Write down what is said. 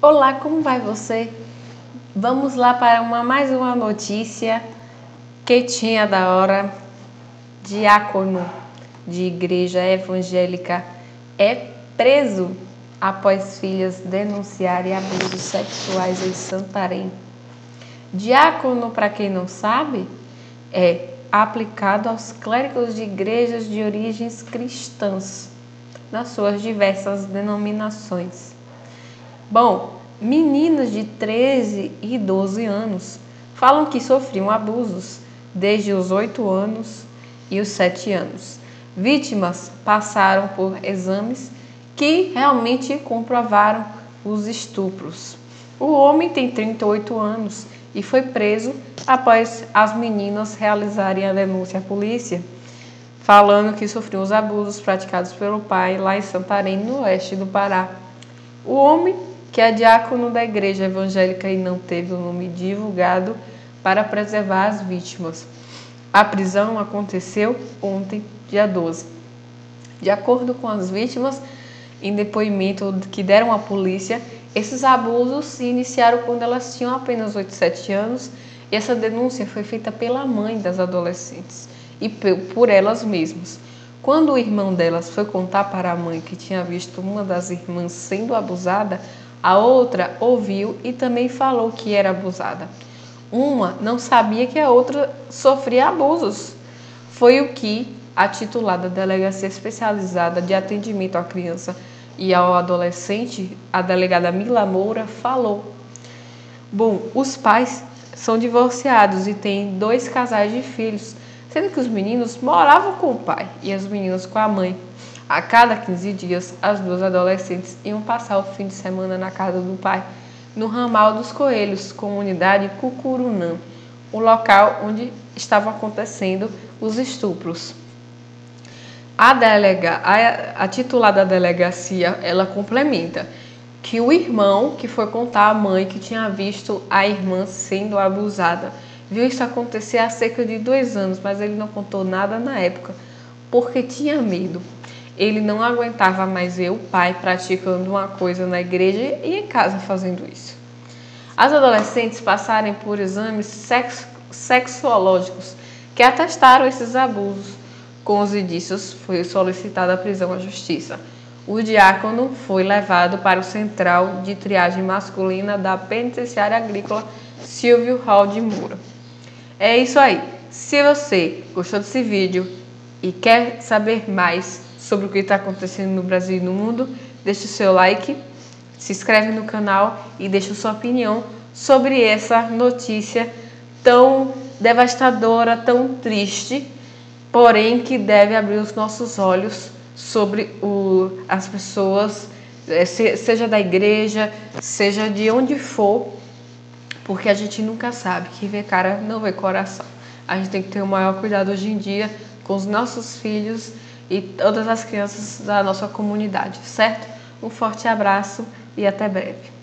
Olá, como vai você? Vamos lá para uma, mais uma notícia quietinha da hora. Diácono de igreja evangélica é preso após filhas denunciarem abusos sexuais em Santarém. Diácono, para quem não sabe, é aplicado aos clérigos de igrejas de origens cristãs, nas suas diversas denominações. Bom, meninas de 13 e 12 anos falam que sofriam abusos desde os 8 anos e os 7 anos. Vítimas passaram por exames que realmente comprovaram os estupros. O homem tem 38 anos e foi preso após as meninas realizarem a denúncia à polícia, falando que sofreu os abusos praticados pelo pai lá em Santarém, no oeste do Pará. O homem que é diácono da igreja evangélica e não teve o nome divulgado para preservar as vítimas. A prisão aconteceu ontem, dia 12. De acordo com as vítimas, em depoimento que deram à polícia, esses abusos se iniciaram quando elas tinham apenas 8, 7 anos e essa denúncia foi feita pela mãe das adolescentes e por elas mesmas. Quando o irmão delas foi contar para a mãe que tinha visto uma das irmãs sendo abusada, a outra ouviu e também falou que era abusada. Uma não sabia que a outra sofria abusos. Foi o que a titular da Delegacia Especializada de Atendimento à Criança e ao Adolescente, a delegada Mila Moura, falou. Bom, os pais são divorciados e têm dois casais de filhos, sendo que os meninos moravam com o pai e as meninas com a mãe. A cada 15 dias, as duas adolescentes iam passar o fim de semana na casa do pai, no ramal dos Coelhos, comunidade Cucurunã, o local onde estavam acontecendo os estupros. A, delega, a, a titular da delegacia, ela complementa que o irmão que foi contar à mãe que tinha visto a irmã sendo abusada, viu isso acontecer há cerca de dois anos, mas ele não contou nada na época, porque tinha medo. Ele não aguentava mais ver o pai praticando uma coisa na igreja e em casa fazendo isso. As adolescentes passaram por exames sex sexológicos que atestaram esses abusos. Com os indícios, foi solicitada a prisão à justiça. O diácono foi levado para o Central de Triagem Masculina da Penitenciária Agrícola Silvio Hall de Moura. É isso aí. Se você gostou desse vídeo e quer saber mais sobre o que está acontecendo no Brasil e no mundo, deixe o seu like, se inscreve no canal e deixe sua opinião sobre essa notícia tão devastadora, tão triste, porém que deve abrir os nossos olhos sobre o, as pessoas, eh, seja da igreja, seja de onde for, porque a gente nunca sabe. que vê cara não vê coração. A gente tem que ter o maior cuidado hoje em dia com os nossos filhos e todas as crianças da nossa comunidade, certo? Um forte abraço e até breve.